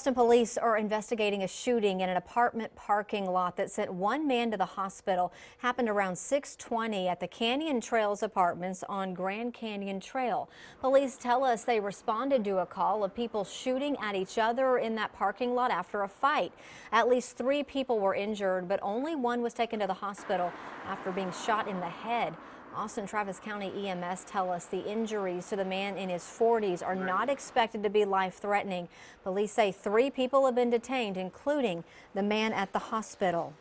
Austin police are investigating a shooting in an apartment parking lot that sent one man to the hospital. Happened around 620 at the Canyon Trails Apartments on Grand Canyon Trail. Police tell us they responded to a call of people shooting at each other in that parking lot after a fight. At least three people were injured, but only one was taken to the hospital after being shot in the head. Austin Travis County EMS tell us the injuries to the man in his 40s are not expected to be life-threatening. Police say three people have been detained, including the man at the hospital.